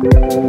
Thank